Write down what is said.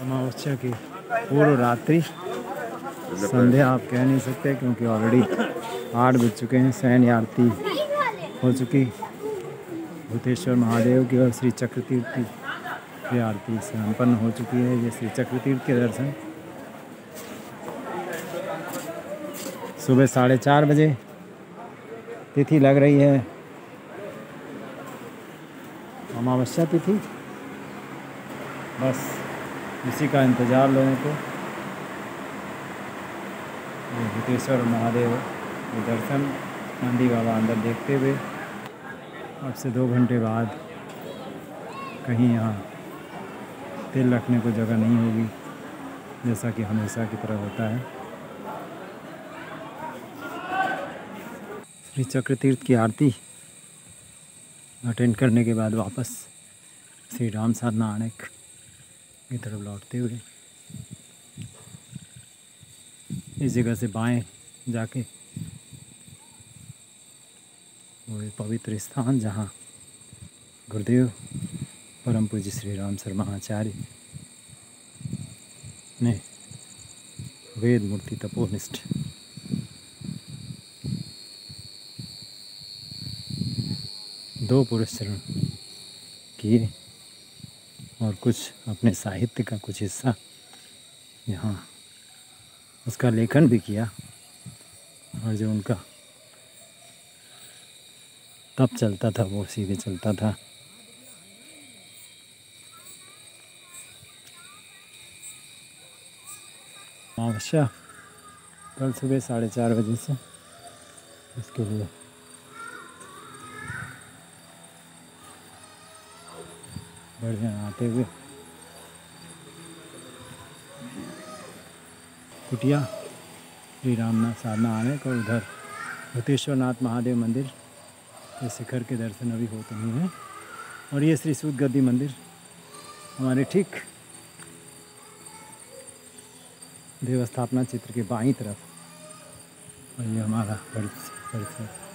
अमावस्या की पूर्व रात्रि। संध्या आप कह नहीं सकते क्योंकि ऑलरेडी आठ बज चुके हैं सैन्य आरती हो चुकी। भूतेश्वर महादेव की और श्री चक्र तीर्थ की आरती संपन्न हो चुकी है, ये श्री चक्र तीर्थ के दर्शन। सुबह साढ़े चार बजे तिथि लग रही है। अमावस्या तिथि। बस। इसी का इंतज़ार लोगों को। भूतेश्वर महादेव के दर्शन, नंदी बाबा अंदर देखते हुए। अब से दो घंटे बाद कहीं यहाँ तेल रखने को जगह नहीं होगी, जैसा कि हमेशा की तरह होता है। श्री चक्र तीर्थ की आरती अटेंड करने के बाद वापस श्री राम साधना आनेक की तरफ़ लौटते हुए। इस जगह से बाएँ जाके। वो पवित्र स्थान जहाँ गुरुदेव परम पूज्य श्री राम शर्मा आचार्य ने वेद मूर्ति तपोनिष्ठ दो पुरुष चरण किए। और कुछ अपने साहित्य का कुछ हिस्सा यहाँ उसका लेखन भी किया और जो उनका तब चलता था, वो सीधे चलता था। अमावस्या कल सुबह साढ़े चार बजे से इसके लिए बढ़िया, आते हुए। कुटिया श्री रामनाथ साधना आने को उधर भूतेश्वर नाथ महादेव मंदिर के शिखर के दर्शन अभी होते नहीं हैं। और ये श्री सूद गद्दी मंदिर, हमारे ठीक देवस्थापना चित्र के बाईं तरफ़। और ये हमारा परिसर।